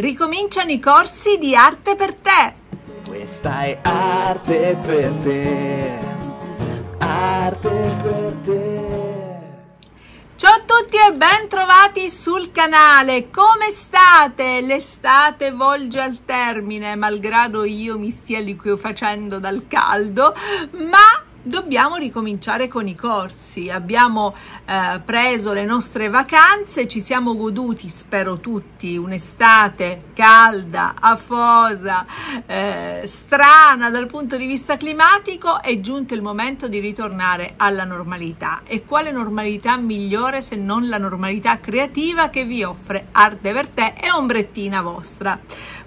Ricominciano i corsi di arte per te. Questa è arte per te. Arte per te. Ciao a tutti e ben trovati sul canale. Come state? L'estate volge al termine, malgrado io mi stia liquefacendo dal caldo, ma dobbiamo ricominciare con i corsi. Abbiamo eh, preso le nostre vacanze, ci siamo goduti, spero tutti, un'estate calda, afosa, eh, strana dal punto di vista climatico. È giunto il momento di ritornare alla normalità. E quale normalità migliore se non la normalità creativa che vi offre Arte per te e Ombrettina vostra?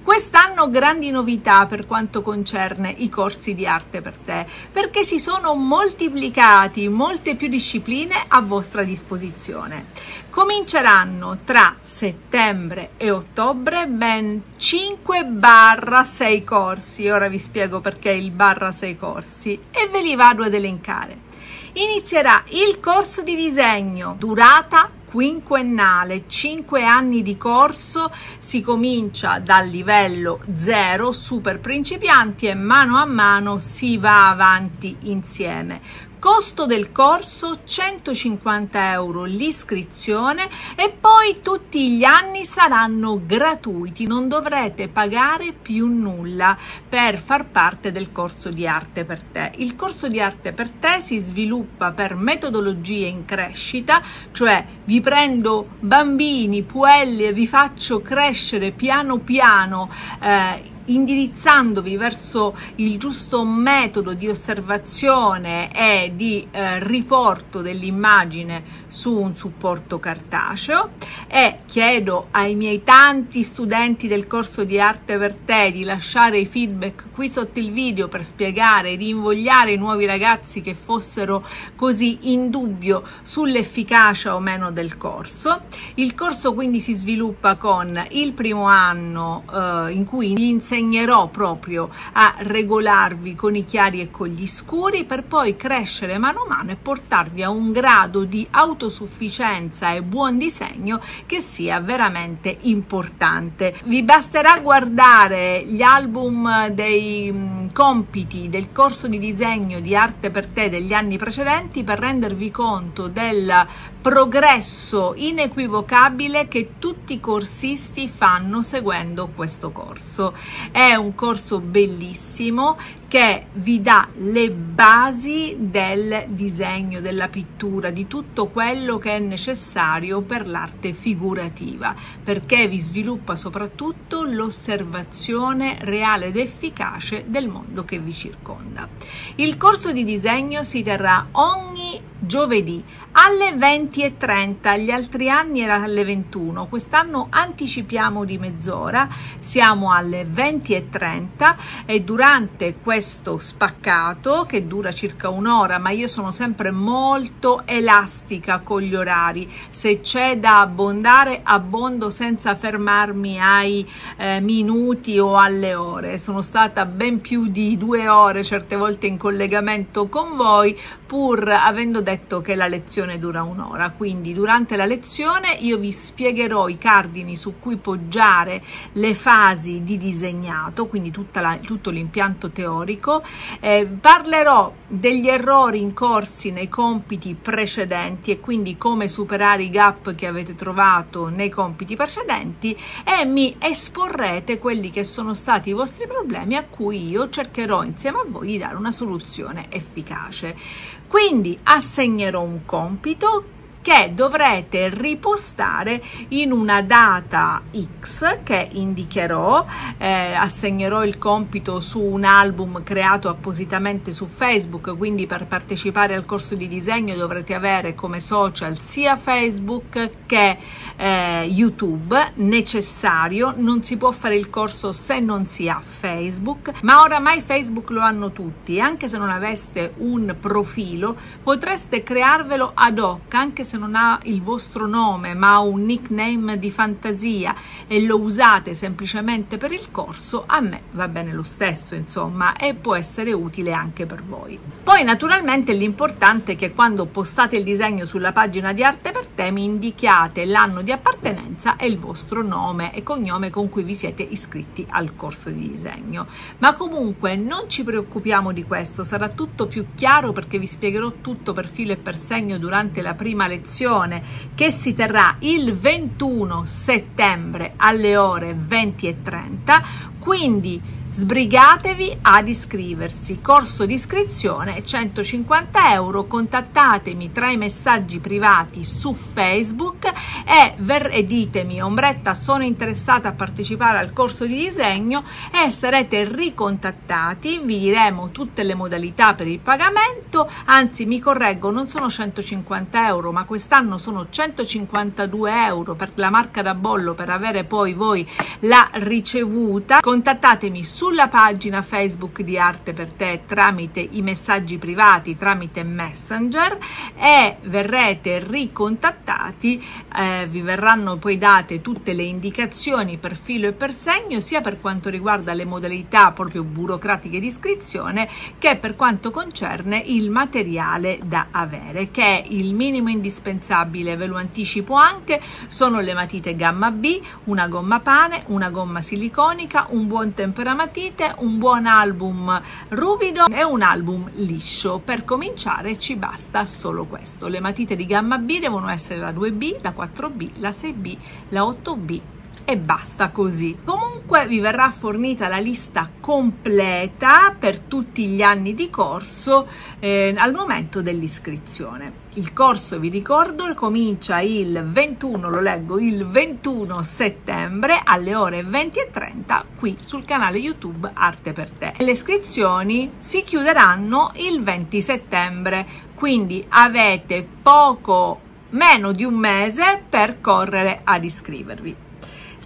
Quest'anno grandi novità per quanto concerne i corsi di arte per te, perché si sono moltiplicati molte più discipline a vostra disposizione. Cominceranno tra settembre e ottobre ben 5 barra 6 corsi, ora vi spiego perché il barra 6 corsi e ve li vado ad elencare. Inizierà il corso di disegno, durata quinquennale, 5 anni di corso, si comincia dal livello 0, super principianti e mano a mano si va avanti insieme. Costo del corso 150 euro l'iscrizione e poi tutti gli anni saranno gratuiti, non dovrete pagare più nulla per far parte del corso di arte per te. Il corso di arte per te si sviluppa per metodologie in crescita, cioè vi prendo bambini, puelli e vi faccio crescere piano piano eh, indirizzandovi verso il giusto metodo di osservazione e di eh, riporto dell'immagine su un supporto cartaceo e chiedo ai miei tanti studenti del corso di arte per te di lasciare i feedback qui sotto il video per spiegare e rinvogliare i nuovi ragazzi che fossero così in dubbio sull'efficacia o meno del corso. Il corso quindi si sviluppa con il primo anno eh, in cui insegno insegnerò proprio a regolarvi con i chiari e con gli scuri per poi crescere mano a mano e portarvi a un grado di autosufficienza e buon disegno che sia veramente importante. Vi basterà guardare gli album dei mm, compiti del corso di disegno di arte per te degli anni precedenti per rendervi conto del progresso inequivocabile che tutti i corsisti fanno seguendo questo corso. È un corso bellissimo che vi dà le basi del disegno, della pittura, di tutto quello che è necessario per l'arte figurativa, perché vi sviluppa soprattutto l'osservazione reale ed efficace del mondo che vi circonda. Il corso di disegno si terrà ogni giovedì alle 20.30, gli altri anni era alle 21, quest'anno anticipiamo di mezz'ora, siamo alle 20.30 e durante questo spaccato che dura circa un'ora, ma io sono sempre molto elastica con gli orari, se c'è da abbondare abbondo senza fermarmi ai eh, minuti o alle ore, sono stata ben più di due ore certe volte in collegamento con voi pur avendo detto che la lezione dura un'ora, quindi durante la lezione io vi spiegherò i cardini su cui poggiare le fasi di disegnato, quindi la, tutto l'impianto teorico, eh, parlerò degli errori incorsi nei compiti precedenti e quindi come superare i gap che avete trovato nei compiti precedenti e mi esporrete quelli che sono stati i vostri problemi a cui io cercherò insieme a voi di dare una soluzione efficace. Quindi assegnerò un compito che dovrete ripostare in una data X che indicherò, eh, assegnerò il compito su un album creato appositamente su Facebook, quindi per partecipare al corso di disegno dovrete avere come social sia Facebook che eh, YouTube, necessario, non si può fare il corso se non si ha Facebook, ma oramai Facebook lo hanno tutti, anche se non aveste un profilo potreste crearvelo ad hoc, anche se se non ha il vostro nome ma un nickname di fantasia e lo usate semplicemente per il corso, a me va bene lo stesso, insomma, e può essere utile anche per voi. Poi naturalmente l'importante è che quando postate il disegno sulla pagina di Arte per te mi indichiate l'anno di appartenenza e il vostro nome e cognome con cui vi siete iscritti al corso di disegno. Ma comunque non ci preoccupiamo di questo, sarà tutto più chiaro perché vi spiegherò tutto per filo e per segno durante la prima lezione che si terrà il 21 settembre alle ore 20 e 30. Quindi Sbrigatevi ad iscriversi. Corso di iscrizione 150 euro. Contattatemi tra i messaggi privati su Facebook e, e ditemi Ombretta sono interessata a partecipare al corso di disegno e sarete ricontattati. Vi diremo tutte le modalità per il pagamento. Anzi, mi correggo, non sono 150 euro, ma quest'anno sono 152 euro per la marca da bollo per avere poi voi la ricevuta. Contattatemi su sulla pagina Facebook di Arte per te tramite i messaggi privati, tramite Messenger e verrete ricontattati, eh, vi verranno poi date tutte le indicazioni per filo e per segno sia per quanto riguarda le modalità proprio burocratiche di iscrizione che per quanto concerne il materiale da avere che è il minimo indispensabile, ve lo anticipo anche, sono le matite gamma B, una gomma pane, una gomma siliconica, un buon temperamento matite, un buon album ruvido e un album liscio. Per cominciare ci basta solo questo. Le matite di gamma B devono essere la 2B, la 4B, la 6B, la 8B e basta così. Comunque vi verrà fornita la lista completa per tutti gli anni di corso eh, al momento dell'iscrizione. Il corso, vi ricordo, comincia il 21, lo leggo, il 21 settembre alle ore 20.30 qui sul canale YouTube Arte per te. Le iscrizioni si chiuderanno il 20 settembre, quindi avete poco meno di un mese per correre ad iscrivervi.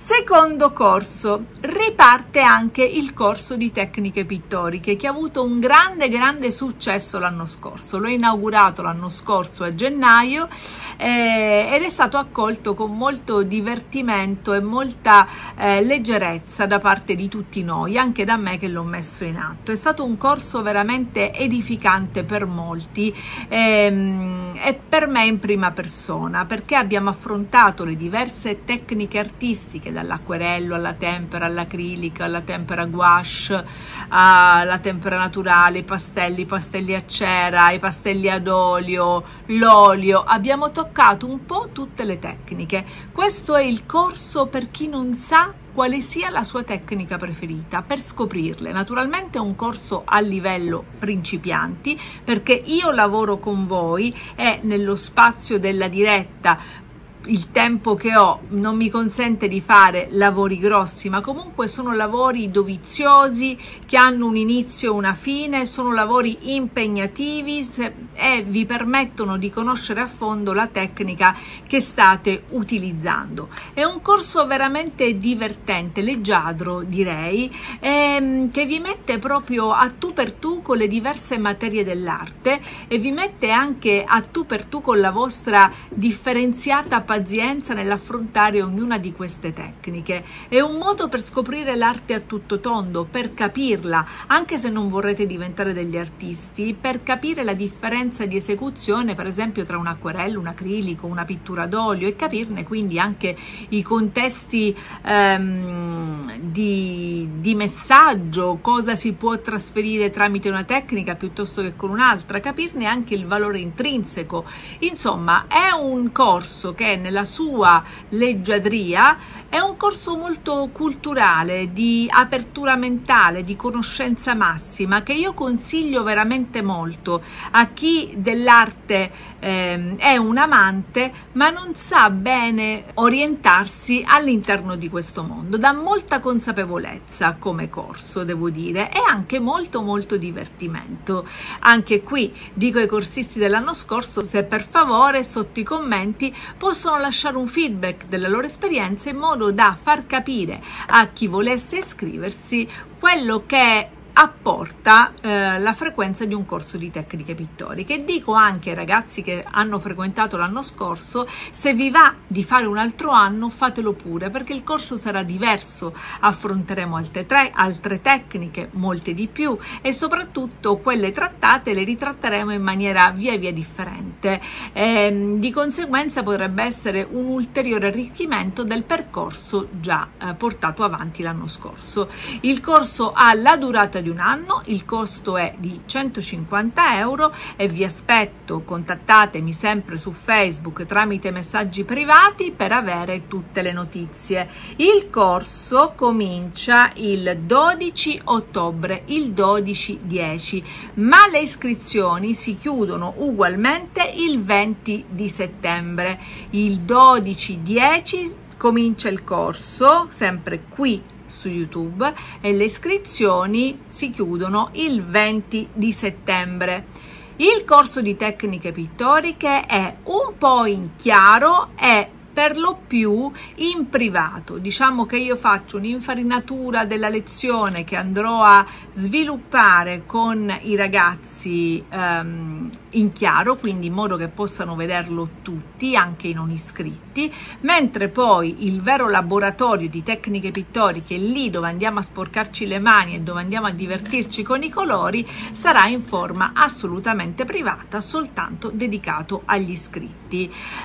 Secondo corso, riparte anche il corso di tecniche pittoriche che ha avuto un grande grande successo l'anno scorso. L'ho inaugurato l'anno scorso a gennaio eh, ed è stato accolto con molto divertimento e molta eh, leggerezza da parte di tutti noi, anche da me che l'ho messo in atto. È stato un corso veramente edificante per molti ehm, e per me in prima persona perché abbiamo affrontato le diverse tecniche artistiche dall'acquerello alla tempera, all'acrilica, alla tempera gouache, alla tempera naturale, i pastelli, i pastelli a cera, i pastelli ad olio, l'olio. Abbiamo toccato un po' tutte le tecniche. Questo è il corso per chi non sa quale sia la sua tecnica preferita per scoprirle. Naturalmente è un corso a livello principianti perché io lavoro con voi e nello spazio della diretta il tempo che ho non mi consente di fare lavori grossi, ma comunque sono lavori doviziosi che hanno un inizio e una fine, sono lavori impegnativi e vi permettono di conoscere a fondo la tecnica che state utilizzando. È un corso veramente divertente, leggiadro direi, ehm, che vi mette proprio a tu per tu con le diverse materie dell'arte e vi mette anche a tu per tu con la vostra differenziata pazienza nell'affrontare ognuna di queste tecniche. È un modo per scoprire l'arte a tutto tondo, per capirla, anche se non vorrete diventare degli artisti, per capire la differenza di esecuzione, per esempio, tra un acquerello, un acrilico, una pittura d'olio e capirne quindi anche i contesti ehm, di, di messaggio, cosa si può trasferire tramite una tecnica piuttosto che con un'altra, capirne anche il valore intrinseco. Insomma, è un corso che nella sua leggiadria è un corso molto culturale, di apertura mentale, di conoscenza massima, che io consiglio veramente molto a chi dell'arte eh, è un amante, ma non sa bene orientarsi all'interno di questo mondo. Dà molta consapevolezza come corso, devo dire, e anche molto molto divertimento. Anche qui dico ai corsisti dell'anno scorso se per favore sotto i commenti possono lasciare un feedback della loro esperienza in modo da far capire a chi volesse iscriversi quello che apporta eh, la frequenza di un corso di tecniche pittoriche. Dico anche ai ragazzi che hanno frequentato l'anno scorso, se vi va di fare un altro anno, fatelo pure, perché il corso sarà diverso, affronteremo altre, tre, altre tecniche, molte di più, e soprattutto quelle trattate le ritratteremo in maniera via via differente. Eh, di conseguenza potrebbe essere un ulteriore arricchimento del percorso già eh, portato avanti l'anno scorso. Il corso ha la durata di un anno, il costo è di 150 euro e vi aspetto, contattatemi sempre su Facebook tramite messaggi privati per avere tutte le notizie. Il corso comincia il 12 ottobre, il 12-10, ma le iscrizioni si chiudono ugualmente il 20 di settembre. Il 12-10 comincia il corso, sempre qui su YouTube e le iscrizioni si chiudono il 20 di settembre. Il corso di tecniche pittoriche è un po' in chiaro e per lo più in privato. Diciamo che io faccio un'infarinatura della lezione che andrò a sviluppare con i ragazzi um, in chiaro, quindi in modo che possano vederlo tutti, anche i non iscritti, mentre poi il vero laboratorio di tecniche pittoriche, lì dove andiamo a sporcarci le mani e dove andiamo a divertirci con i colori, sarà in forma assolutamente privata, soltanto dedicato agli iscritti.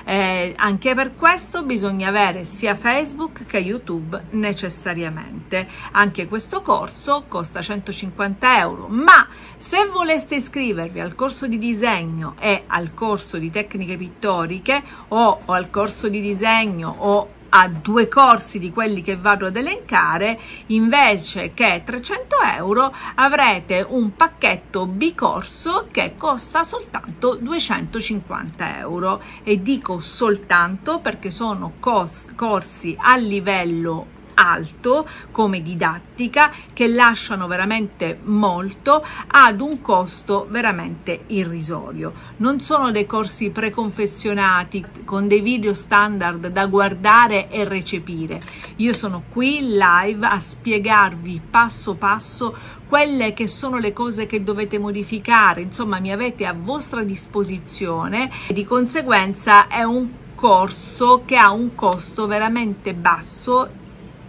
Eh, anche per questo bisogna avere sia Facebook che YouTube necessariamente. Anche questo corso costa 150 euro, ma se voleste iscrivervi al corso di disegno e al corso di tecniche pittoriche o, o al corso di disegno o a due corsi di quelli che vado ad elencare, invece che 300 euro avrete un pacchetto bicorso che costa soltanto 250 euro. E dico soltanto perché sono corsi a livello alto come didattica che lasciano veramente molto ad un costo veramente irrisorio. Non sono dei corsi preconfezionati con dei video standard da guardare e recepire. Io sono qui live a spiegarvi passo passo quelle che sono le cose che dovete modificare, insomma mi avete a vostra disposizione e di conseguenza è un corso che ha un costo veramente basso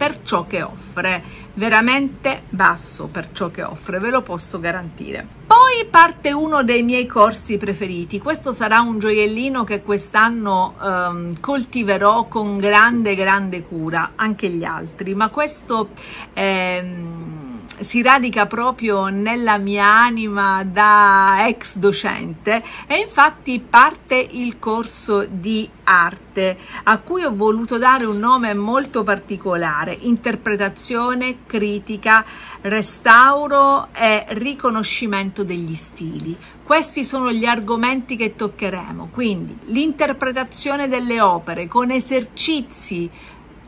per ciò che offre, veramente basso per ciò che offre, ve lo posso garantire. Poi parte uno dei miei corsi preferiti, questo sarà un gioiellino che quest'anno um, coltiverò con grande grande cura, anche gli altri, ma questo è si radica proprio nella mia anima da ex docente e infatti parte il corso di arte a cui ho voluto dare un nome molto particolare interpretazione, critica, restauro e riconoscimento degli stili. Questi sono gli argomenti che toccheremo. Quindi l'interpretazione delle opere con esercizi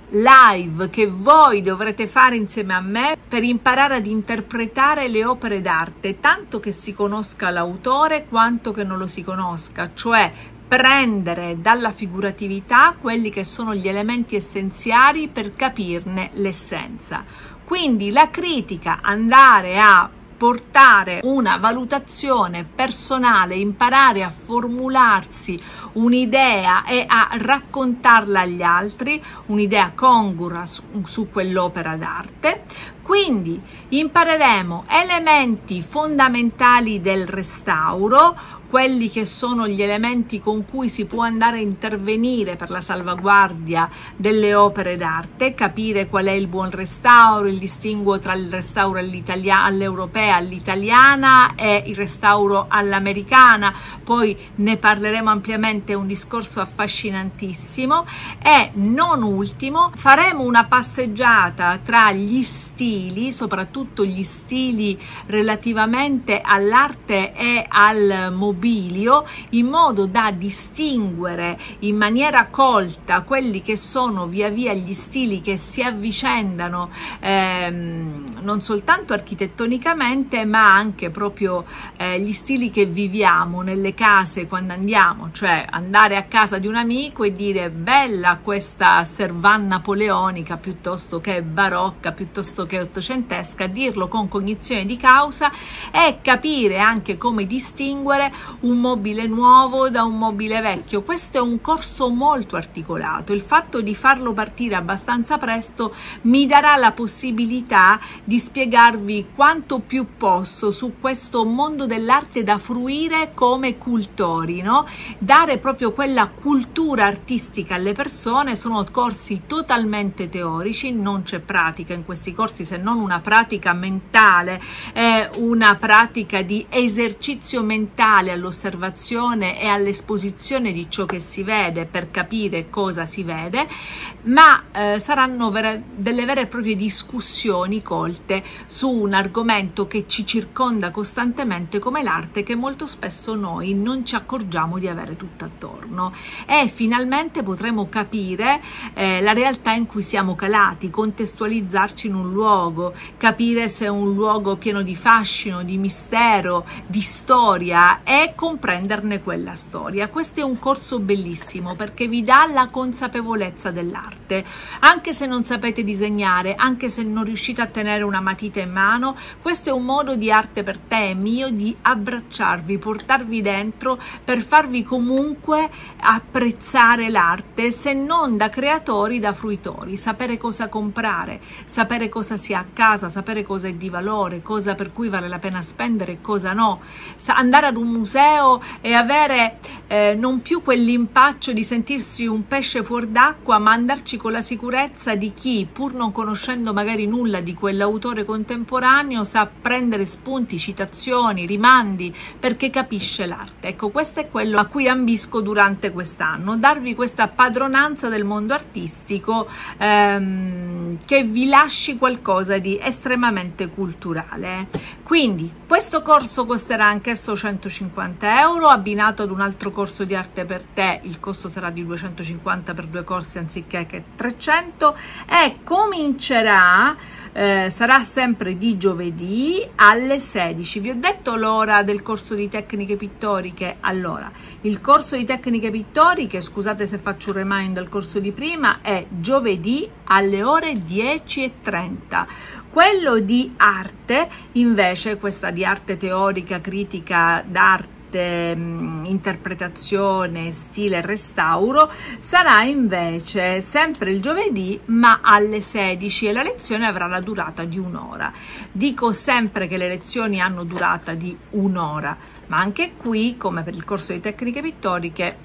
live che voi dovrete fare insieme a me per imparare ad interpretare le opere d'arte, tanto che si conosca l'autore quanto che non lo si conosca, cioè prendere dalla figuratività quelli che sono gli elementi essenziali per capirne l'essenza. Quindi la critica, andare a portare una valutazione personale, imparare a formularsi un'idea e a raccontarla agli altri, un'idea congrua su, su quell'opera d'arte. Quindi impareremo elementi fondamentali del restauro, quelli che sono gli elementi con cui si può andare a intervenire per la salvaguardia delle opere d'arte, capire qual è il buon restauro, il distinguo tra il restauro all'europea, all'italiana e il restauro all'americana, poi ne parleremo ampiamente, è un discorso affascinantissimo. E non ultimo faremo una passeggiata tra gli stili, soprattutto gli stili relativamente all'arte e al mobilio mobilio in modo da distinguere in maniera colta quelli che sono via via gli stili che si avvicendano ehm, non soltanto architettonicamente ma anche proprio eh, gli stili che viviamo nelle case quando andiamo, cioè andare a casa di un amico e dire bella questa servana napoleonica piuttosto che barocca, piuttosto che ottocentesca, dirlo con cognizione di causa e capire anche come distinguere un mobile nuovo da un mobile vecchio. Questo è un corso molto articolato. Il fatto di farlo partire abbastanza presto mi darà la possibilità di spiegarvi quanto più posso su questo mondo dell'arte da fruire come cultori, no? Dare proprio quella cultura artistica alle persone. Sono corsi totalmente teorici, non c'è pratica in questi corsi se non una pratica mentale, eh, una pratica di esercizio mentale all'osservazione e all'esposizione di ciò che si vede per capire cosa si vede, ma eh, saranno vere, delle vere e proprie discussioni colte su un argomento che ci circonda costantemente come l'arte che molto spesso noi non ci accorgiamo di avere tutto attorno. E finalmente potremo capire eh, la realtà in cui siamo calati, contestualizzarci in un luogo, capire se è un luogo pieno di fascino, di mistero, di storia e comprenderne quella storia. Questo è un corso bellissimo perché vi dà la consapevolezza dell'arte. Anche se non sapete disegnare, anche se non riuscite a tenere una matita in mano, questo è un modo di arte per te e mio di abbracciarvi, portarvi dentro per farvi comunque apprezzare l'arte, se non da creatori, da fruitori, sapere cosa comprare, sapere cosa si ha a casa, sapere cosa è di valore, cosa per cui vale la pena spendere e cosa no, andare ad un museo e avere eh, non più quell'impaccio di sentirsi un pesce fuor d'acqua, ma andarci con la sicurezza di chi, pur non conoscendo magari nulla di quell'autore contemporaneo, sa prendere spunti, citazioni, rimandi, perché capisce l'arte. Ecco, questo è quello a cui ambisco durante quest'anno, darvi questa padronanza del mondo artistico ehm, che vi lasci qualcosa di estremamente culturale. Quindi, questo corso costerà anch'esso 150 euro, abbinato ad un altro corso di arte per te, il costo sarà di 250 per due corsi anziché che 300 e comincerà, eh, sarà sempre di giovedì alle 16. Vi ho detto l'ora del corso di tecniche pittoriche? Allora, il corso di tecniche pittoriche, scusate se faccio un remind del corso di prima, è giovedì alle ore 10.30 quello di arte, invece, questa di arte teorica, critica d'arte, interpretazione, stile restauro sarà invece sempre il giovedì ma alle 16 e la lezione avrà la durata di un'ora. Dico sempre che le lezioni hanno durata di un'ora, ma anche qui, come per il corso di tecniche pittoriche,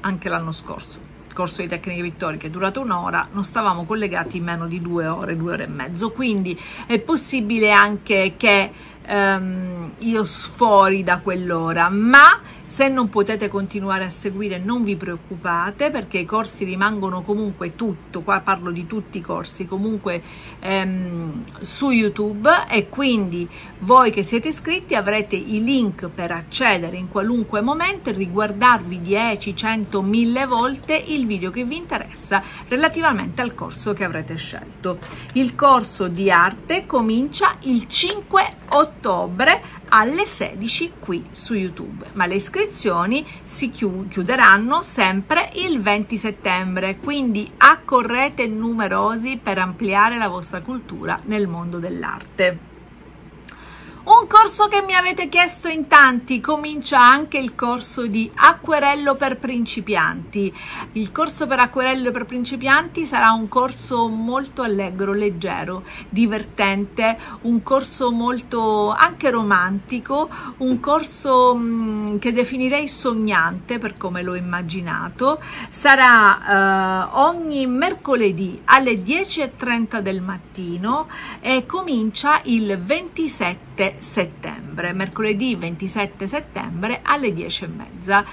anche l'anno scorso corso di tecniche pittoriche è durato un'ora, non stavamo collegati in meno di due ore, due ore e mezzo, quindi è possibile anche che ehm, io sfori da quell'ora, ma se non potete continuare a seguire non vi preoccupate perché i corsi rimangono comunque tutto, qua parlo di tutti i corsi, comunque ehm, su YouTube. E quindi voi che siete iscritti avrete i link per accedere in qualunque momento e riguardarvi 10, 100, 1000 volte il video che vi interessa relativamente al corso che avrete scelto. Il corso di arte comincia il 5 ottobre alle 16 qui su YouTube, ma le iscrizioni si chiuderanno sempre il 20 settembre, quindi accorrete numerosi per ampliare la vostra cultura nel mondo dell'arte. Un corso che mi avete chiesto in tanti, comincia anche il corso di acquerello per principianti. Il corso per acquerello per principianti sarà un corso molto allegro, leggero, divertente, un corso molto anche romantico, un corso mh, mm, che definirei sognante per come l'ho immaginato. Sarà eh, ogni mercoledì alle 10.30 del mattino e comincia il 27 settembre, mercoledì 27 settembre alle 10 e mezza.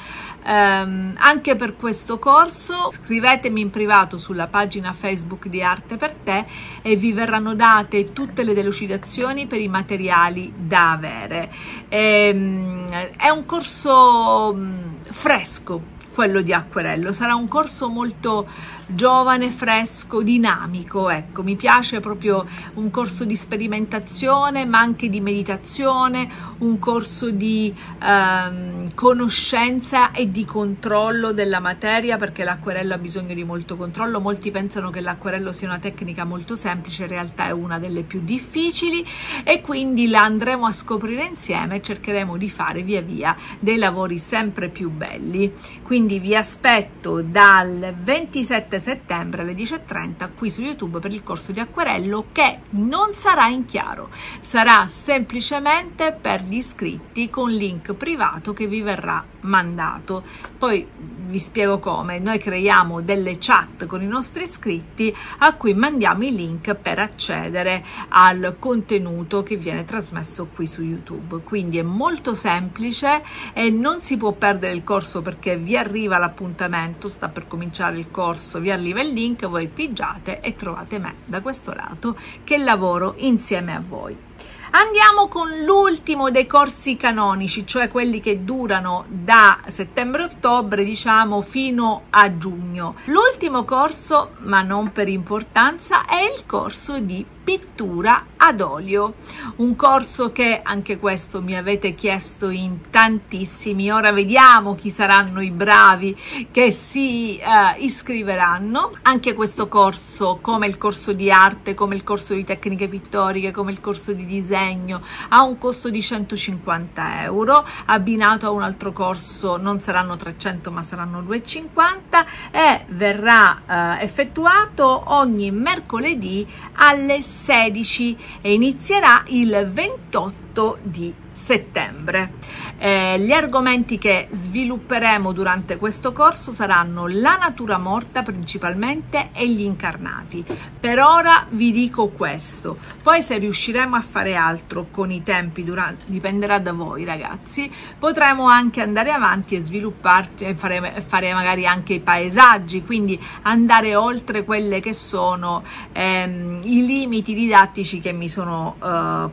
Um, anche per questo corso scrivetemi in privato sulla pagina Facebook di Arte per te e vi verranno date tutte le delucidazioni per i materiali da avere. E, um, è un corso um, fresco quello di acquerello. Sarà un corso molto giovane, fresco, dinamico. Ecco, mi piace proprio un corso di sperimentazione, ma anche di meditazione, un corso di ehm, conoscenza e di controllo della materia, perché l'acquerello ha bisogno di molto controllo. Molti pensano che l'acquerello sia una tecnica molto semplice, in realtà è una delle più difficili e quindi la andremo a scoprire insieme e cercheremo di fare via via dei lavori sempre più belli. Quindi vi aspetto dal 27 settembre alle 10.30 qui su YouTube per il corso di acquerello che non sarà in chiaro, sarà semplicemente per gli iscritti con link privato che vi verrà mandato. Poi vi spiego come. Noi creiamo delle chat con i nostri iscritti a cui mandiamo i link per accedere al contenuto che viene trasmesso qui su YouTube. Quindi è molto semplice e non si può perdere il corso perché vi arriva l'appuntamento, sta per cominciare il corso, vi arriva il link, voi pigiate e trovate me da questo lato che lavoro insieme a voi. Andiamo con l'ultimo dei corsi canonici, cioè quelli che durano da settembre-ottobre, diciamo, fino a giugno. L'ultimo corso, ma non per importanza, è il corso di pittura ad olio, un corso che anche questo mi avete chiesto in tantissimi. Ora vediamo chi saranno i bravi che si uh, iscriveranno. Anche questo corso, come il corso di arte, come il corso di tecniche pittoriche, come il corso di disegno, ha un costo di 150 euro, abbinato a un altro corso non saranno 300 ma saranno 250 e verrà uh, effettuato ogni mercoledì alle 16 e inizierà il 28 di settembre. Eh, gli argomenti che svilupperemo durante questo corso saranno la natura morta principalmente e gli incarnati. Per ora vi dico questo, poi se riusciremo a fare altro con i tempi, durante, dipenderà da voi ragazzi, potremo anche andare avanti e svilupparci e fare, fare magari anche i paesaggi, quindi andare oltre quelle che sono ehm, i limiti didattici che mi sono eh,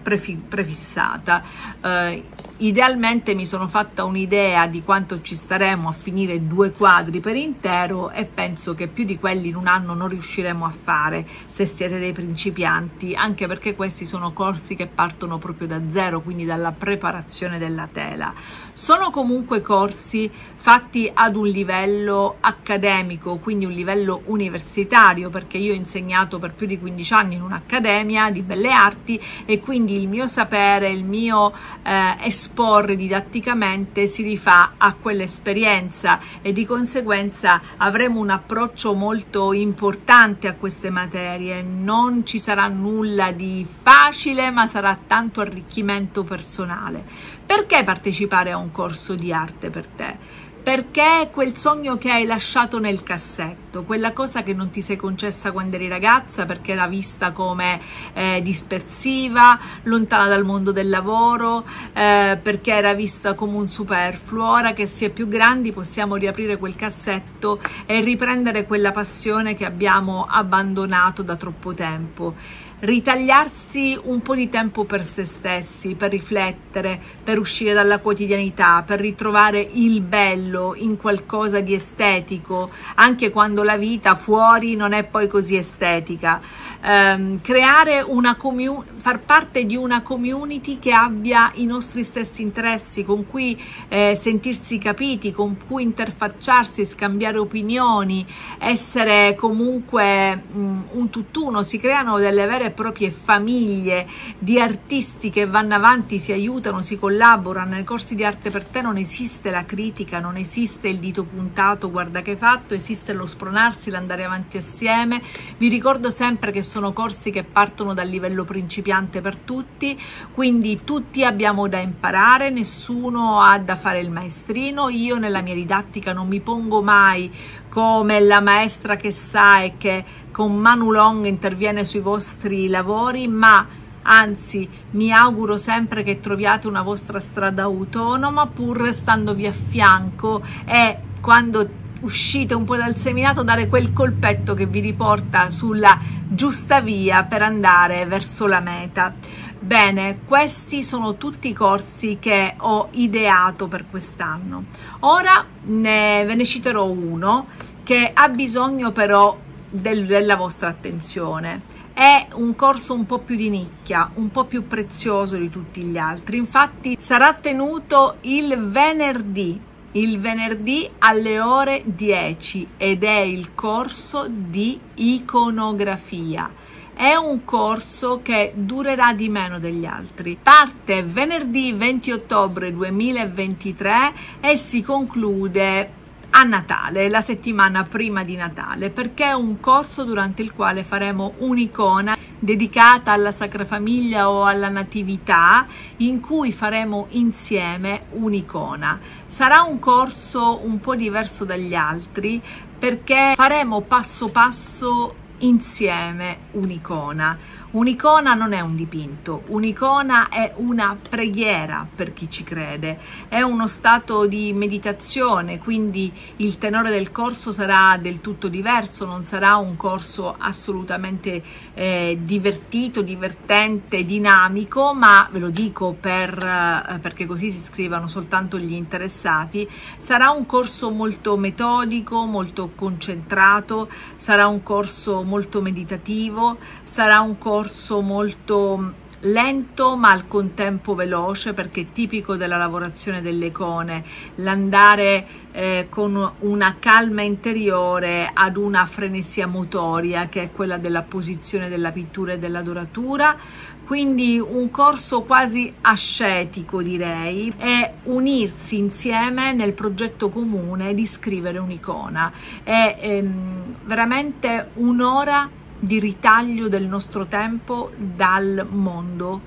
prefissata. Eh, uh, Idealmente mi sono fatta un'idea di quanto ci staremo a finire due quadri per intero e penso che più di quelli in un anno non riusciremo a fare se siete dei principianti, anche perché questi sono corsi che partono proprio da zero, quindi dalla preparazione della tela. Sono comunque corsi fatti ad un livello accademico, quindi un livello universitario, perché io ho insegnato per più di 15 anni in un'accademia di belle arti e quindi il mio sapere, il mio eh, esporre didatticamente si rifà a quell'esperienza e di conseguenza avremo un approccio molto importante a queste materie. Non ci sarà nulla di facile, ma sarà tanto arricchimento personale. Perché partecipare a un corso di arte per te? Perché quel sogno che hai lasciato nel cassetto, quella cosa che non ti sei concessa quando eri ragazza perché era vista come eh, dispersiva, lontana dal mondo del lavoro, eh, perché era vista come un superfluo. Ora che si è più grandi possiamo riaprire quel cassetto e riprendere quella passione che abbiamo abbandonato da troppo tempo ritagliarsi un po' di tempo per se stessi, per riflettere, per uscire dalla quotidianità, per ritrovare il bello in qualcosa di estetico, anche quando la vita fuori non è poi così estetica. Um, creare una community, far parte di una community che abbia i nostri stessi interessi, con cui eh, sentirsi capiti, con cui interfacciarsi, scambiare opinioni, essere comunque mh, un tutt'uno, si creano delle vere proprie famiglie di artisti che vanno avanti, si aiutano, si collaborano. Nei corsi di arte per te non esiste la critica, non esiste il dito puntato, guarda che fatto, esiste lo spronarsi, l'andare avanti assieme. Vi ricordo sempre che sono corsi che partono dal livello principiante per tutti, quindi tutti abbiamo da imparare, nessuno ha da fare il maestrino. Io nella mia didattica non mi pongo mai come la maestra che sa e che con manu long interviene sui vostri lavori, ma anzi mi auguro sempre che troviate una vostra strada autonoma pur restandovi a fianco e quando uscite un po' dal seminato dare quel colpetto che vi riporta sulla giusta via per andare verso la meta. Bene, questi sono tutti i corsi che ho ideato per quest'anno. Ora ne, ve ne citerò uno che ha bisogno però del, della vostra attenzione. È un corso un po' più di nicchia, un po' più prezioso di tutti gli altri. Infatti sarà tenuto il venerdì, il venerdì alle ore 10 ed è il corso di iconografia. È un corso che durerà di meno degli altri. Parte venerdì 20 ottobre 2023 e si conclude a Natale, la settimana prima di Natale, perché è un corso durante il quale faremo un'icona dedicata alla Sacra Famiglia o alla Natività, in cui faremo insieme un'icona. Sarà un corso un po' diverso dagli altri perché faremo passo passo insieme un'icona Un'icona non è un dipinto, un'icona è una preghiera per chi ci crede, è uno stato di meditazione, quindi il tenore del corso sarà del tutto diverso, non sarà un corso assolutamente eh, divertito, divertente, dinamico, ma ve lo dico per, eh, perché così si iscrivano soltanto gli interessati, sarà un corso molto metodico, molto concentrato, sarà un corso molto meditativo, sarà un corso percorso molto lento ma al contempo veloce perché è tipico della lavorazione delle icone. L'andare eh, con una calma interiore ad una frenesia motoria che è quella della posizione della pittura e della doratura quindi un corso quasi ascetico direi è unirsi insieme nel progetto comune di scrivere un'icona. È ehm, veramente un'ora di ritaglio del nostro tempo dal mondo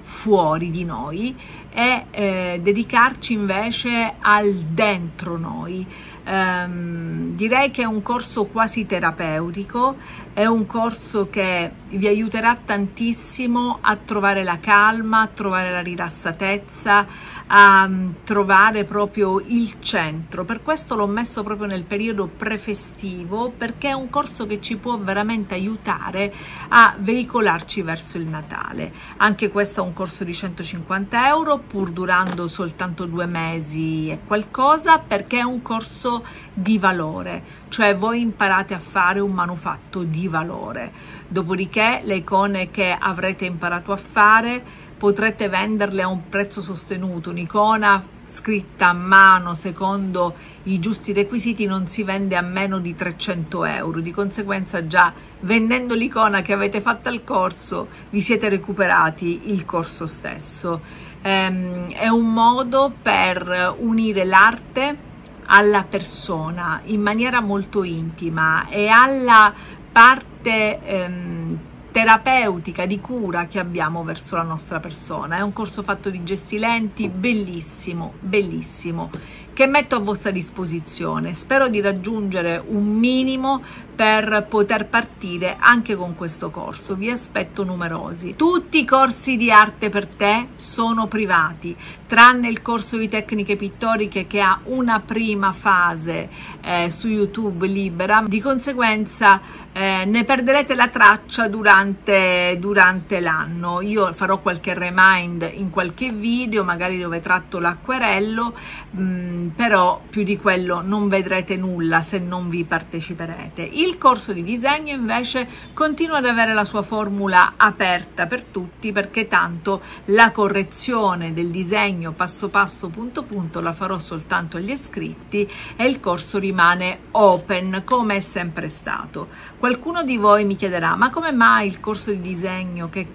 fuori di noi e eh, dedicarci invece al dentro noi. Um, direi che è un corso quasi terapeutico, è un corso che vi aiuterà tantissimo a trovare la calma, a trovare la rilassatezza, a um, trovare proprio il centro. Per questo l'ho messo proprio nel periodo prefestivo perché è un corso che ci può veramente aiutare a veicolarci verso il Natale. Anche questo è un corso di 150 euro, pur durando soltanto due mesi e qualcosa, perché è un corso di valore, cioè voi imparate a fare un manufatto di valore. Dopodiché le icone che avrete imparato a fare potrete venderle a un prezzo sostenuto. Un'icona scritta a mano secondo i giusti requisiti non si vende a meno di 300 euro. Di conseguenza, già vendendo l'icona che avete fatto al corso, vi siete recuperati il corso stesso. Ehm, è un modo per unire l'arte alla persona in maniera molto intima e alla parte ehm, terapeutica di cura che abbiamo verso la nostra persona. È un corso fatto di gesti lenti, bellissimo, bellissimo che metto a vostra disposizione. Spero di raggiungere un minimo per poter partire anche con questo corso. Vi aspetto numerosi. Tutti i corsi di arte per te sono privati, tranne il corso di tecniche pittoriche che ha una prima fase eh, su YouTube libera. Di conseguenza eh, ne perderete la traccia durante, durante l'anno. Io farò qualche remind in qualche video, magari dove tratto l'acquerello. Mh, mm, però più di quello non vedrete nulla se non vi parteciperete. Il corso di disegno invece continua ad avere la sua formula aperta per tutti perché tanto la correzione del disegno passo passo punto punto la farò soltanto agli iscritti e il corso rimane open come è sempre stato. Qualcuno di voi mi chiederà ma come mai il corso di disegno che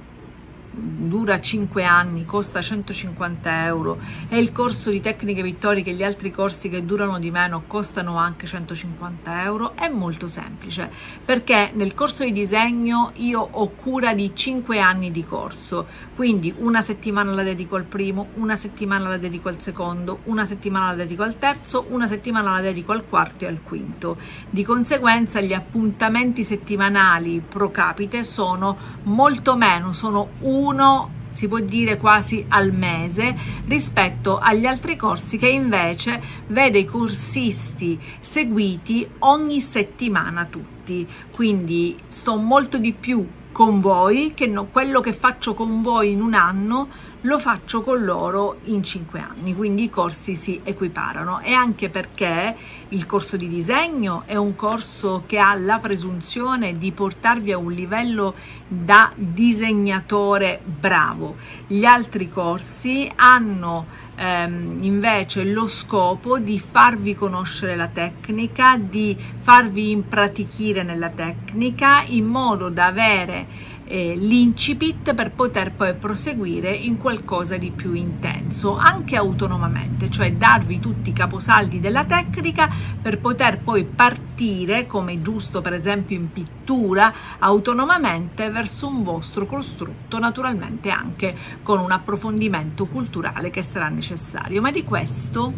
dura 5 anni, costa 150 euro. E il corso di tecniche pittoriche e gli altri corsi che durano di meno costano anche 150 euro, è molto semplice perché nel corso di disegno io ho cura di 5 anni di corso, quindi una settimana la dedico al primo, una settimana la dedico al secondo, una settimana la dedico al terzo, una settimana la dedico al quarto e al quinto. Di conseguenza gli appuntamenti settimanali pro capite sono molto meno, sono uno uno si può dire quasi al mese rispetto agli altri corsi che invece vede i corsisti seguiti ogni settimana tutti. Quindi sto molto di più con voi, che no, quello che faccio con voi in un anno lo faccio con loro in cinque anni, quindi i corsi si equiparano e anche perché il corso di disegno è un corso che ha la presunzione di portarvi a un livello da disegnatore bravo. Gli altri corsi hanno ehm, invece lo scopo di farvi conoscere la tecnica, di farvi impratichire nella tecnica in modo da avere eh, l'incipit per poter poi proseguire in qualcosa di più intenso, anche autonomamente, cioè darvi tutti i caposaldi della tecnica per poter poi partire, come giusto per esempio in pittura, autonomamente verso un vostro costrutto, naturalmente anche con un approfondimento culturale che sarà necessario. Ma di questo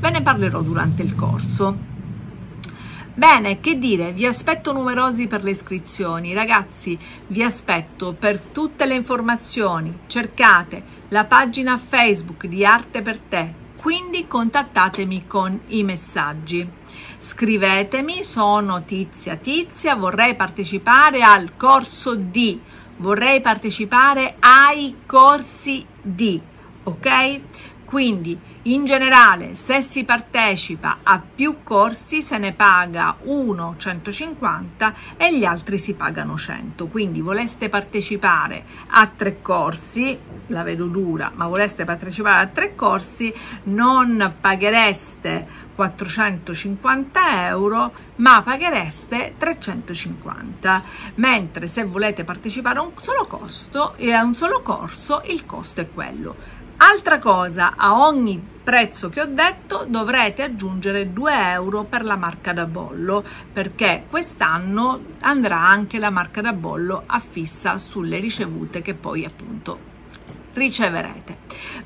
ve ne parlerò durante il corso. Bene, che dire, vi aspetto numerosi per le iscrizioni. Ragazzi, vi aspetto per tutte le informazioni. Cercate la pagina Facebook di Arte per te, quindi contattatemi con i messaggi. Scrivetemi, sono Tizia Tizia, vorrei partecipare al corso D, vorrei partecipare ai corsi D, ok? Quindi in generale se si partecipa a più corsi se ne paga uno 150 e gli altri si pagano 100. Quindi voleste partecipare a tre corsi, la vedo dura, ma voleste partecipare a tre corsi non paghereste 450 euro ma paghereste 350 mentre se volete partecipare a un solo costo e a un solo corso il costo è quello Altra cosa, a ogni prezzo che ho detto dovrete aggiungere 2 euro per la marca da bollo perché quest'anno andrà anche la marca da bollo affissa sulle ricevute che poi appunto riceverete.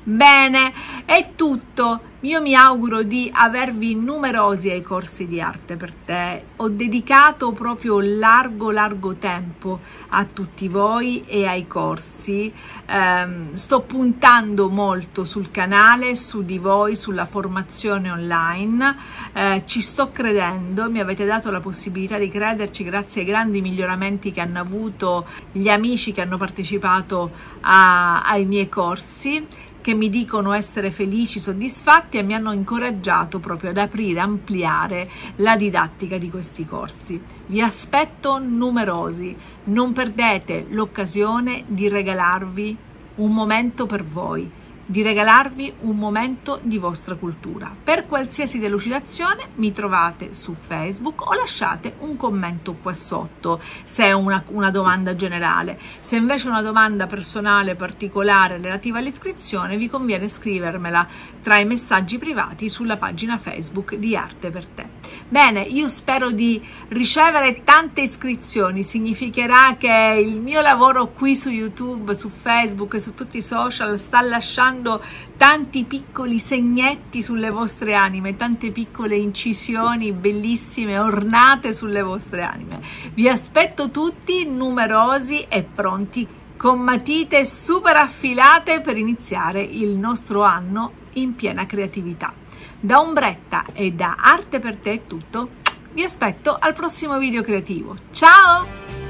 Bene, è tutto. Io mi auguro di avervi numerosi ai corsi di arte per te. Ho dedicato proprio largo, largo tempo a tutti voi e ai corsi. Um, sto puntando molto sul canale, su di voi, sulla formazione online. Uh, ci sto credendo, mi avete dato la possibilità di crederci grazie ai grandi miglioramenti che hanno avuto gli amici che hanno partecipato a, ai miei corsi che mi dicono essere felici, soddisfatti e mi hanno incoraggiato proprio ad aprire, ampliare la didattica di questi corsi. Vi aspetto numerosi, non perdete l'occasione di regalarvi un momento per voi di regalarvi un momento di vostra cultura. Per qualsiasi delucidazione mi trovate su Facebook o lasciate un commento qua sotto se è una, una domanda generale. Se invece è una domanda personale particolare relativa all'iscrizione vi conviene scrivermela tra i messaggi privati sulla pagina Facebook di Arte per te. Bene, io spero di ricevere tante iscrizioni, significherà che il mio lavoro qui su YouTube, su Facebook e su tutti i social sta lasciando tanti piccoli segnetti sulle vostre anime, tante piccole incisioni bellissime, ornate sulle vostre anime. Vi aspetto tutti numerosi e pronti con matite super affilate per iniziare il nostro anno in piena creatività. Da Ombretta e da Arte per te è tutto. Vi aspetto al prossimo video creativo. Ciao!